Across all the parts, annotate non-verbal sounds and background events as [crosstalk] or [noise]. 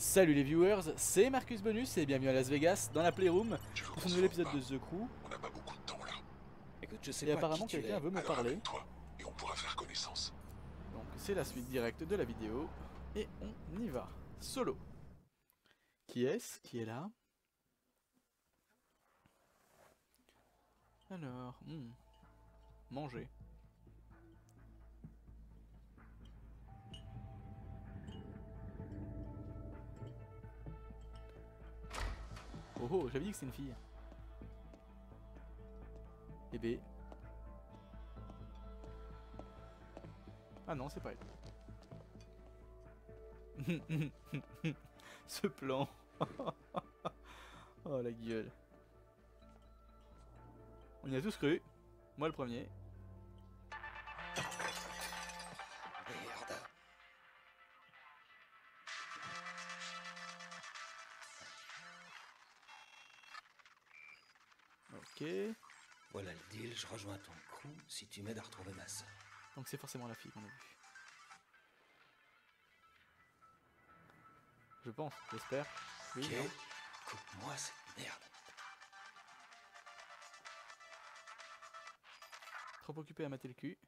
Salut les viewers, c'est Marcus Bonus et bienvenue à Las Vegas dans la Playroom pour ce nouvel épisode de The Crew. On n'a pas beaucoup de temps là. Écoute, je sais Et pas apparemment quelqu'un veut me parler. toi et on pourra faire connaissance. Donc c'est la suite directe de la vidéo et on y va. Solo. Qui est-ce Qui est là? Alors, hmm, manger. Oh oh, j'avais dit que c'était une fille. Et B. Ah non, c'est pas elle. [laughs] Ce plan. [laughs] oh la gueule. On y a tous cru. Moi le premier. Je rejoins ton crew si tu m'aides à retrouver ma sœur. Donc c'est forcément la fille qu'on a vue. Je pense, j'espère. Oui, Coupe-moi cette merde. Trop occupé à mater le cul.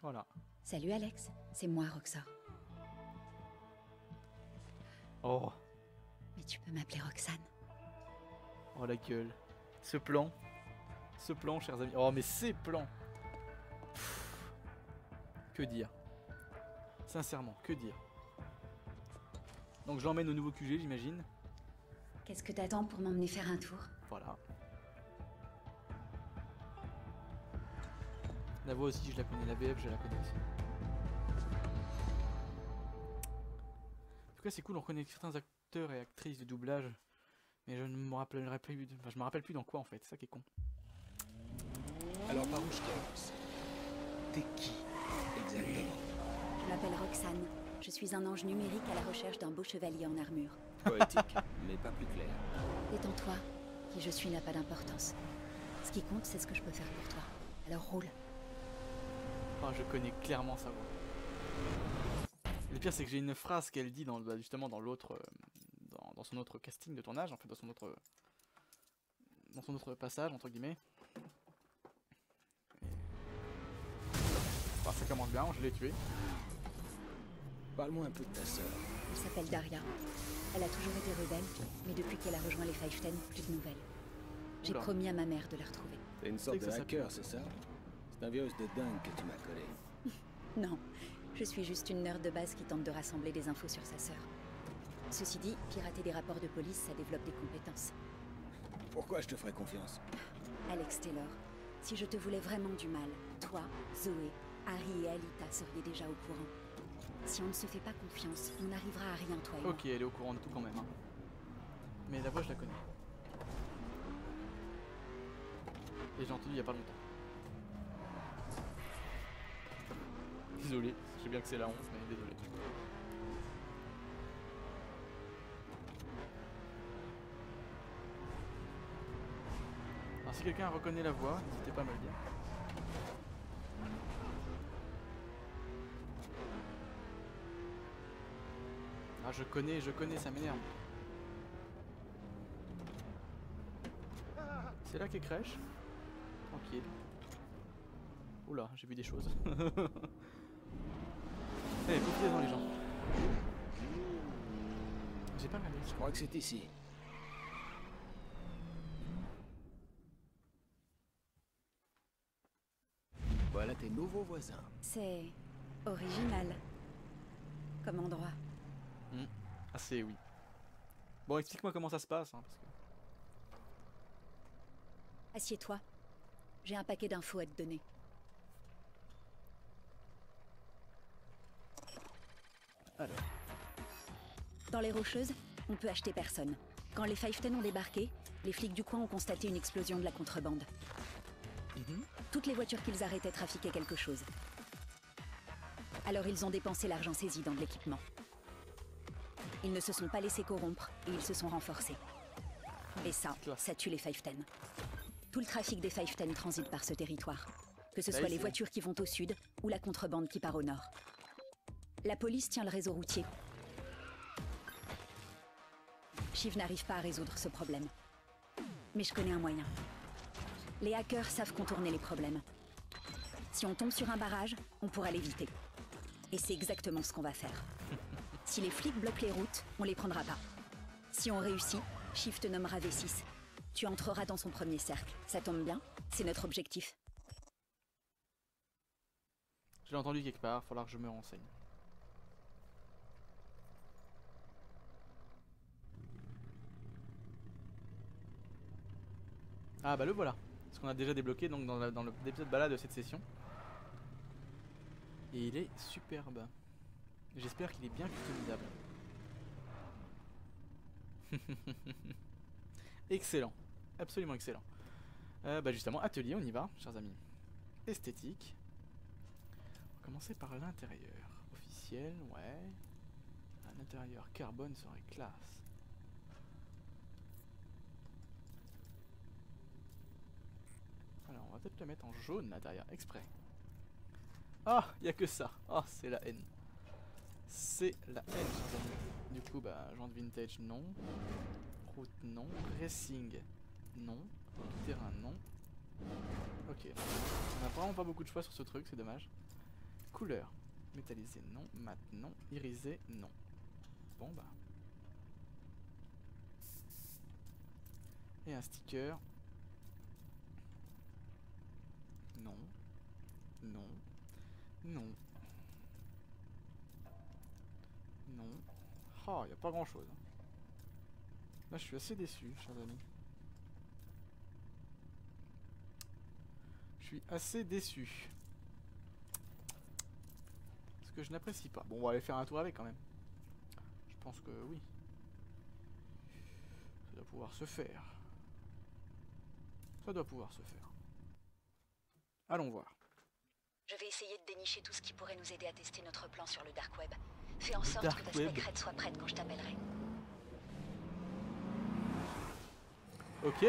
Voilà. Salut Alex, c'est moi Roxa. Oh, tu peux m'appeler Roxane. oh la gueule. Ce plan. Ce plan, chers amis. Oh, mais ces plans. Pff. Que dire? Sincèrement, que dire? Donc je l'emmène au nouveau QG, j'imagine. Qu'est-ce que t'attends pour m'emmener faire un tour? Voilà. La voix aussi, je la connais. La VF, je la connais aussi. Tout cas, c'est cool, on reconnaît certains acteurs et actrices de doublage. Mais je ne me rappellerai plus. Enfin, je me rappelle plus dans quoi en fait, c'est ça qui est con. Alors par où je commence? T'es qui Exactement? Je m'appelle Roxane. Je suis un ange numérique à la recherche d'un beau chevalier en armure. Poétique, mais pas plus clair. Détends-toi, qui je suis n'a pas d'importance. Ce qui compte, c'est ce que je peux faire pour toi. Alors roule. Enfin, je connais clairement sa voix. Le pire, c'est que j'ai une phrase qu'elle dit dans, bah, justement dans l'autre, euh, dans, dans son autre casting de tournage, en fait, dans son autre, dans son autre passage entre guillemets. Et- Enfin, ça commence bien, je l'ai tué. Parle-moi un peu de ta sœur. Elle s'appelle Daria. Elle a toujours été rebelle, mais depuis qu'elle a rejoint les Five Ten, plus de nouvelles. J'ai promis à ma mère de la retrouver. T'es une C'est sorte de hacker, c'est ça? C'est un virus de dingue que tu m'as collé. [laughs] Non, je suis juste une nerd de base qui tente de rassembler des infos sur sa sœur. Ceci dit, pirater des rapports de police, ça développe des compétences. Pourquoi je te ferais confiance? Alex Taylor, si je te voulais vraiment du mal, toi, Zoé, Harry et Alita seriez déjà au courant. Si on ne se fait pas confiance, on n'arrivera à rien, toi et moi. Ok, elle est au courant de tout quand même. hein. Mais la voix, je la connais. Et j'ai entendu il y a pas longtemps. Désolé, je sais bien que c'est la honte, mais désolé. Alors si quelqu'un reconnaît la voix, n'hésitez pas à me le dire. Ah je connais, je connais, ça m'énerve. C'est là qu'est crèche? Tranquille. Oula, j'ai vu des choses. [laughs] Profitez-en les gens. J'ai pas regardé. Je crois que c'est ici. Voilà tes nouveaux voisins. C'est original. Comme endroit. Ah c'est oui. Bon, explique-moi comment ça se passe. hein, parce que... Assieds-toi. J'ai un paquet d'infos à te donner. Alors, Dans les Rocheuses, on peut acheter personne. Quand les Five Ten ont débarqué, les flics du coin ont constaté une explosion de la contrebande. Mhm. Toutes les voitures qu'ils arrêtaient trafiquaient quelque chose. Alors ils ont dépensé l'argent saisi dans de l'équipement. Ils ne se sont pas laissés corrompre et ils se sont renforcés. Et ça, ça tue les Five Ten. Tout le trafic des Five Ten transite par ce territoire. que ce Là, soit les voitures qui vont au sud ou la contrebande qui part au nord. La police tient le réseau routier. Shiv n'arrive pas à résoudre ce problème. Mais je connais un moyen. Les hackers savent contourner les problèmes. Si on tombe sur un barrage, on pourra l'éviter. Et c'est exactement ce qu'on va faire. [laughs] Si les flics bloquent les routes, on les prendra pas. Si on réussit, Shiv te nommera V6. Tu entreras dans son premier cercle. Ça tombe bien, c'est notre objectif. Je l'ai entendu quelque part, falloir que je me renseigne. Ah bah le voilà. Ce qu'on a déjà débloqué donc dans, dans l'épisode balade de cette session. Et il est superbe. J'espère qu'il est bien customisable. [laughs] excellent. Absolument excellent. Euh, bah justement, atelier, on y va, chers amis. Esthétique. On va commencer par l'intérieur. Officiel, ouais. À l'intérieur, carbone serait classe. Alors, on va peut-être le mettre en jaune l'intérieur, exprès. Ah, il a que ça. Ah, c'est la haine. C'est la haine. Du coup, bah, genre vintage, non. Route, non. Racing, non. Terrain, non. Ok. On a vraiment pas beaucoup de choix sur ce truc, c'est dommage. Couleur. Métallisé, non. Mat, non. Irisé, non. Bon bah. Et un sticker. Non. Non. Non. Non. Oh, y a pas grand chose. Là, je suis assez déçu, chers amis. Je suis assez déçu. Parce que je n'apprécie pas. Bon, on va aller faire un tour avec quand même. Je pense que oui. Ça doit pouvoir se faire. Ça doit pouvoir se faire. Allons voir. Je vais essayer de dénicher tout ce qui pourrait nous aider à tester notre plan sur le Dark Web. Fais en sorte Dark que spec Red soit prête quand je t'appellerai. Ok.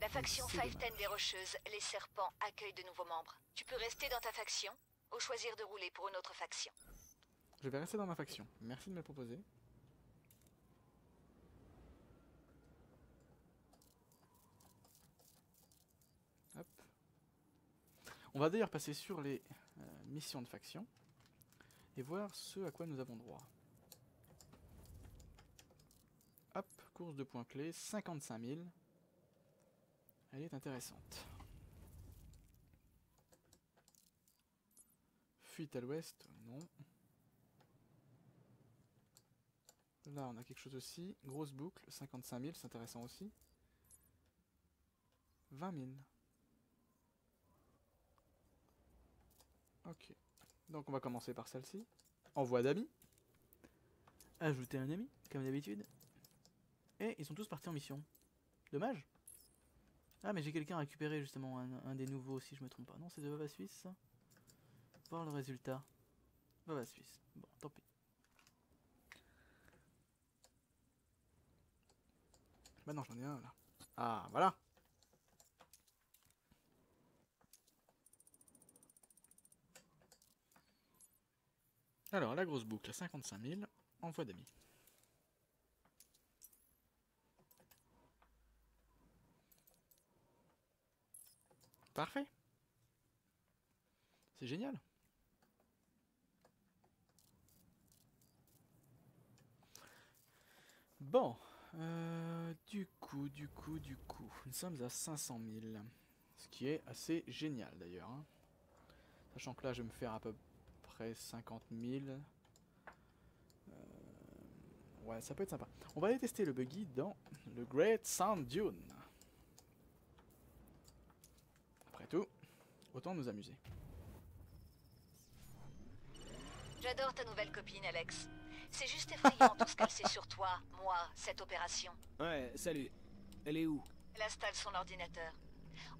La faction C'est 510 des Rocheuses, les Serpents, accueille de nouveaux membres. Tu peux rester dans ta faction ou choisir de rouler pour une autre faction. Je vais rester dans ma faction. Merci de me le proposer. Hop. On va d'ailleurs passer sur les euh, missions de faction et voir ce à quoi nous avons droit. Hop, course de points clés, 55 000. Elle est intéressante. Fuite à l'ouest, non. Là, on a quelque chose aussi. Grosse boucle, 55 000, c'est intéressant aussi. 20 000. Ok. Donc, on va commencer par celle-ci. Envoi d'amis. Ajouter un ami, comme d'habitude. Et ils sont tous partis en mission. Dommage. Ah, mais j'ai quelqu'un à récupérer justement, un, des nouveaux, si je me trompe pas. Non, c'est de Baba Suisse, Voir le résultat. Baba Suisse. Bon, tant pis. Bah j'en ai un là. Ah, voilà. Alors, la grosse boucle, 55 000, envoi d'amis. Parfait. C'est génial. Bon, euh, du coup, du coup, du coup, nous sommes à 500 000. Ce qui est assez génial d'ailleurs. hein. Sachant que là, je vais me faire à peu près 50 000. Euh, ouais, ça peut être sympa. On va aller tester le buggy dans le Great Sand Dune. Après tout, autant nous amuser. J'adore ta nouvelle copine, Alex. C'est juste effrayant tout ce qu'elle sait sur toi, moi, cette opération. Ouais, salut. Elle est où? Elle installe son ordinateur.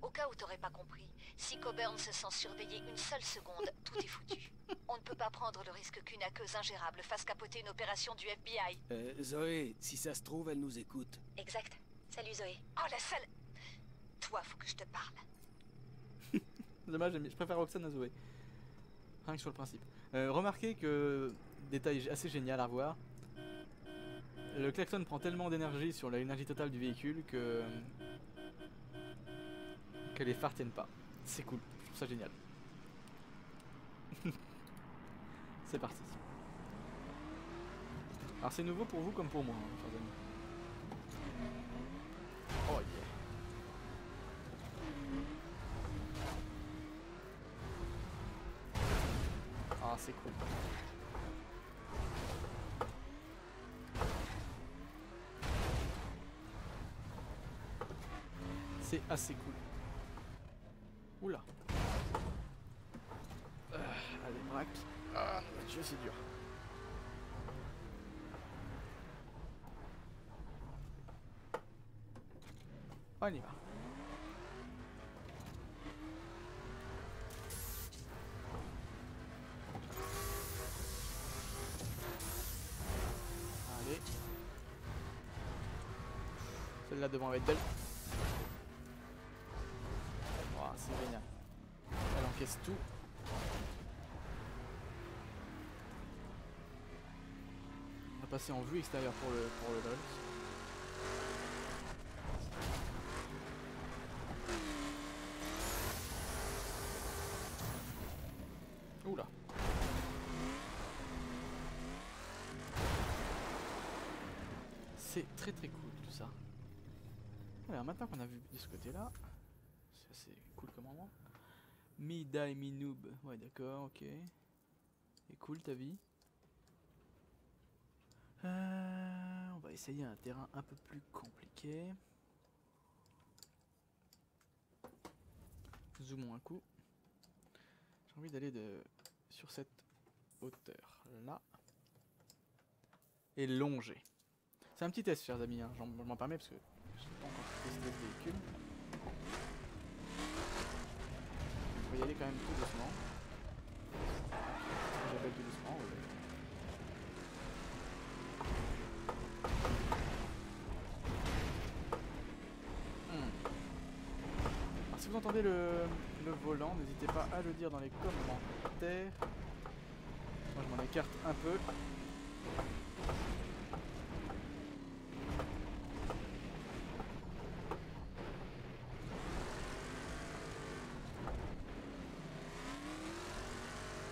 Au cas où t'aurais pas compris, si Coburn se sent surveiller une seule seconde, tout est foutu. On ne peut pas prendre le risque qu'une hackeuse ingérable fasse capoter une opération du FBI. euh, Zoé, si ça se trouve, elle nous écoute. Exact. Salut Zoé. Oh la salle Toi, faut que je te parle. [laughs] Dommage, je préfère Roxane à Zoé. Rien que sur le principe. Euh, remarquez que, détail assez génial à revoir, le klaxon prend tellement d'énergie sur l'énergie totale du véhicule que, que les phares tiennent pas. C'est cool, je trouve ça génial. [laughs] c'est parti. Alors c'est nouveau pour vous comme pour moi, hein, chers amis. Oh yeah. Ah, c'est cool. C'est assez cool. Oula. Euh, allez, braque. Ah, mon dieu, c'est dur. On y va. Allez. Celle-là devant va être belle. C'est génial. Elle encaisse tout. Passer en vue extérieure pour le, pour le LOL. Oula. C'est très très cool tout ça. Alors maintenant qu'on a vu de ce côté là, c'est assez cool comme endroit. Me die me noob. Ouais d'accord, ok. Et cool ta vie. Euh, on va essayer un terrain un peu plus compliqué. Zoomons un coup. J'ai envie d'aller sur cette hauteur là et longer. C'est un petit test, chers amis. hein, Je m'en permets parce que je n'ai pas encore testé le véhicule. On va y aller quand même tout doucement. J'appelle tout doucement. ouais. Vous entendez le, volant, n'hésitez pas à le dire dans les commentaires. Moi je m'en écarte un peu.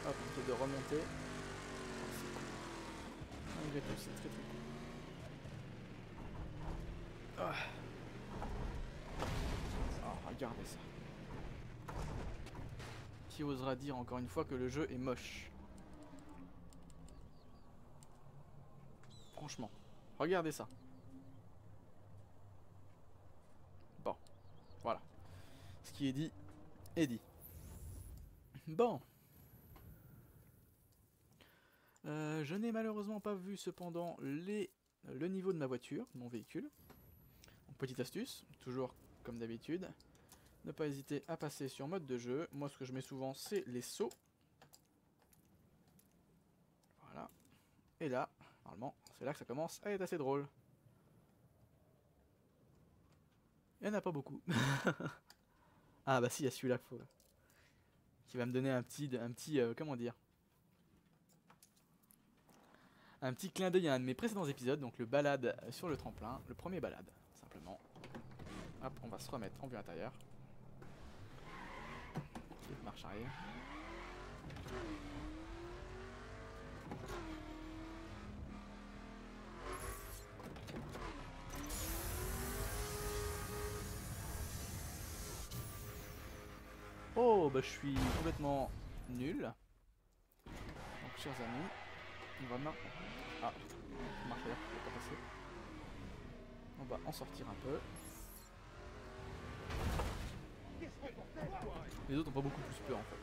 Hop, on de remonter. Malgré tout, c'est très très cool. Ah. Regardez ça. Qui osera dire encore une fois que le jeu est moche? Franchement, regardez ça. Bon, voilà. Ce qui est dit est dit. Bon. Euh, je n'ai malheureusement pas vu cependant le niveau de ma voiture, mon véhicule. Petite astuce, toujours comme d'habitude, ne pas hésiter à passer sur mode de jeu. Moi ce que je mets souvent c'est les sauts. Voilà. Et là, normalement, c'est là que ça commence à être assez drôle. Il n'y en a pas beaucoup. [laughs] ah bah si, il y a celui-là qu'il faut- qui va me donner un petit, un petit, euh, comment dire, un petit clin d'œil à un de mes précédents épisodes, donc le balade sur le tremplin, le premier balade, simplement. Hop, on va se remettre en vue intérieure. Marche arrière. Oh, bah je suis complètement nul. Donc, chers amis, on va mar- Ah, marche arrière, pas passer. On va en sortir un peu. Les autres ont pas beaucoup plus peur en fait.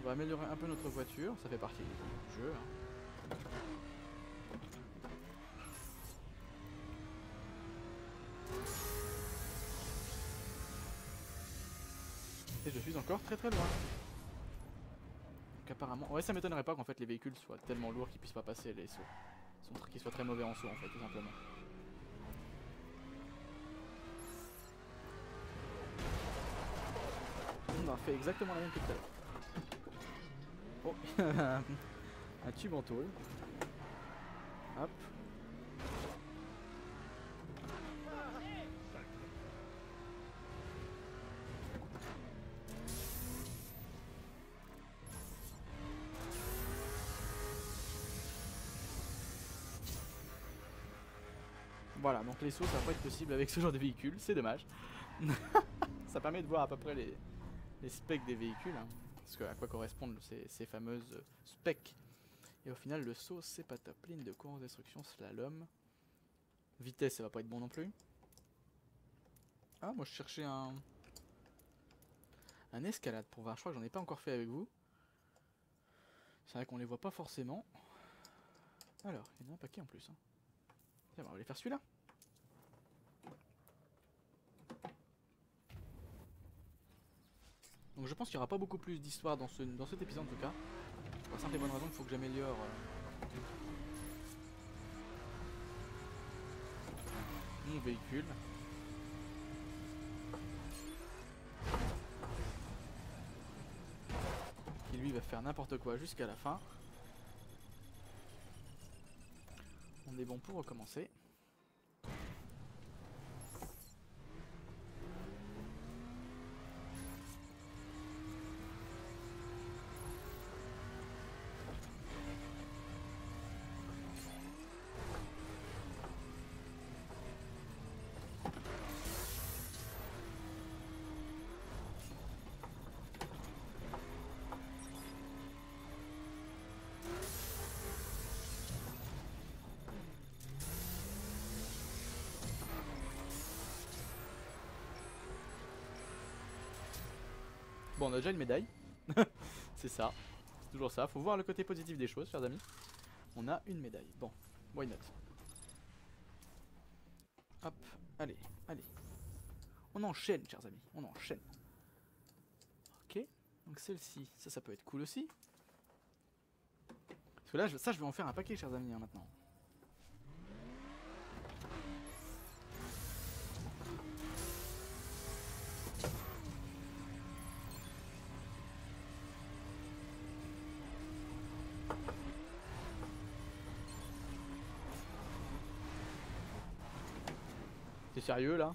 On va améliorer un peu notre voiture, ça fait partie du jeu. hein. Et je suis encore très très loin. Donc apparemment, ouais ça m'étonnerait pas qu'en fait les véhicules soient tellement lourds qu'ils puissent pas passer les sauts. Son- Qu'il soit très mauvais en saut en fait, tout simplement. On a fait exactement la même que tout à l'heure. Oh, [laughs] un tube en tôle. Hop. Voilà, donc les sauts ça va pas être possible avec ce genre de véhicule, c'est dommage. [laughs] ça permet de voir à peu près les, les specs des véhicules, hein, parce que à quoi correspondent ces, fameuses euh, specs. Et au final, le saut c'est pas top. Ligne de course, destruction, slalom. Vitesse, ça va pas être bon non plus. Ah, moi je cherchais un. Un escalade pour voir. Je crois que j'en ai pas encore fait avec vous. C'est vrai qu'on les voit pas forcément. Alors, il y en a un paquet en plus. hein. Tiens, on va aller faire celui-là. Donc je pense qu'il n'y aura pas beaucoup plus d'histoire dans, ce, dans cet épisode en tout cas. Pour la simple et bonne raison qu'il faut que j'améliore euh, mon véhicule. Qui lui va faire n'importe quoi jusqu'à la fin. On est bon pour recommencer. Bon, on a déjà une médaille. [laughs] c'est ça. C'est toujours ça. Faut voir le côté positif des choses, chers amis. On a une médaille. Bon, why not? Hop, allez, allez. On enchaîne, chers amis. On enchaîne. Ok. Donc celle-ci, ça, ça peut être cool aussi. Parce que là, ça, je vais en faire un paquet, chers amis, hein, maintenant. T'es sérieux là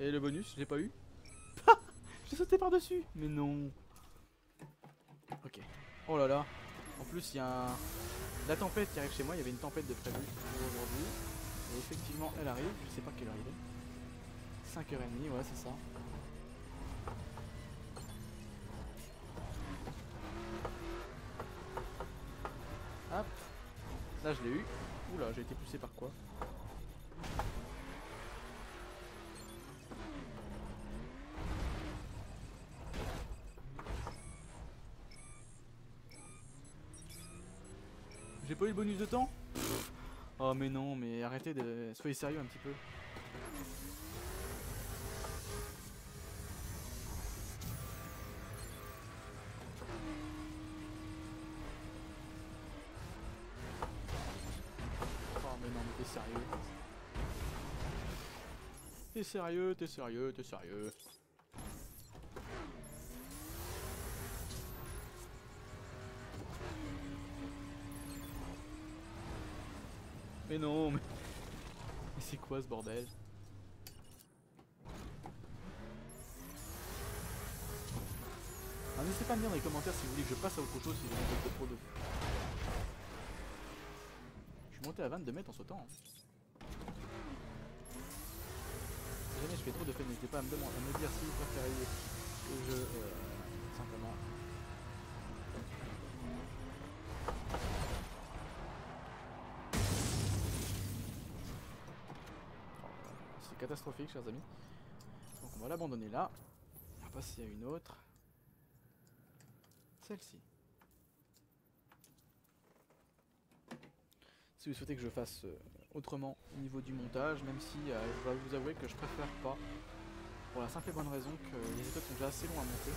Et le bonus, je l'ai pas eu [laughs] J'ai sauté par-dessus Mais non Ok. Oh là là En plus, il y a la tempête qui arrive chez moi. Il y avait une tempête de prévu aujourd'hui. Et effectivement, elle arrive. Je sais pas quelle heure. 5h30, ouais, c'est ça. Hop. Là, je l'ai eu. Oula, j'ai été poussé par quoi? J'ai pas eu le bonus de temps? Oh mais non, mais arrêtez de... Soyez sérieux un petit peu. Sérieux, t'es sérieux, t'es sérieux. Mais non, mais... Mais c'est quoi ce bordel? Ah, N'hésitez pas à me dire dans les commentaires si vous voulez que je passe à autre chose si vous voulez pro de... Je suis monté à 22 mètres en sautant. hein. Jamais je fais trop de faits, n'hésitez pas à me, demander, à me dire si vous préférez que je... euh, simplement... C'est catastrophique, chers amis. Donc on va l'abandonner là. On va passer à une autre. Celle-ci. Si vous souhaitez que je fasse euh, autrement au niveau du montage, même si euh, je dois vous avouer que je préfère pas. Pour la simple et bonne raison que les épisodes sont déjà assez longs à monter.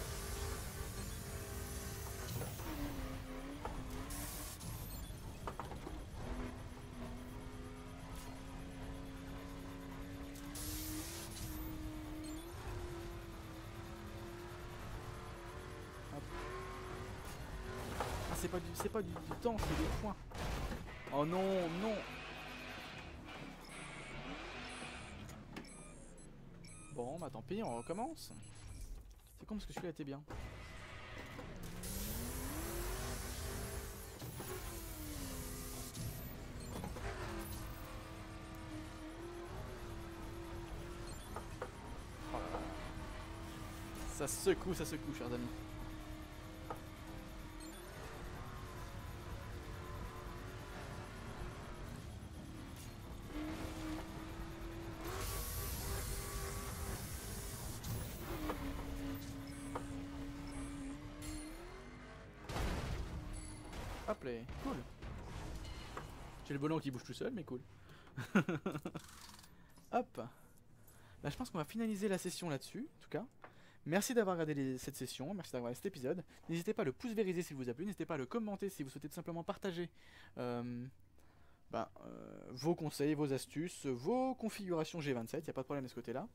Ah, c'est pas du pas du temps, c'est des points. Oh non, non. Bon, bah tant pis, on recommence. C'est con parce que celui-là était bien. Oh. Ça secoue, ça secoue, chers amis. Cool. J'ai le volant qui bouge tout seul, mais cool. [laughs] Hop. Bah, je pense qu'on va finaliser la session là-dessus, en tout cas. Merci d'avoir regardé les- cette session, merci d'avoir regardé cet épisode. N'hésitez pas à le pouce vériser s'il vous a plu, n'hésitez pas à le commenter si vous souhaitez tout simplement partager euh, bah, euh, vos conseils, vos astuces, vos configurations G27, il n'y a pas de problème de ce côté-là.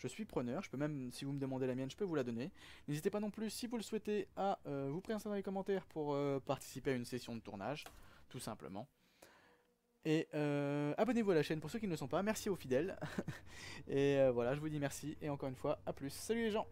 Je suis preneur, je peux même, si vous me demandez la mienne, je peux vous la donner. N'hésitez pas non plus, si vous le souhaitez, à euh, vous présenter dans les commentaires pour euh, participer à une session de tournage, tout simplement. Et euh, abonnez-vous à la chaîne pour ceux qui ne le sont pas, merci aux fidèles. [laughs] et voilà, je vous dis merci, et encore une fois, à plus. Salut les gens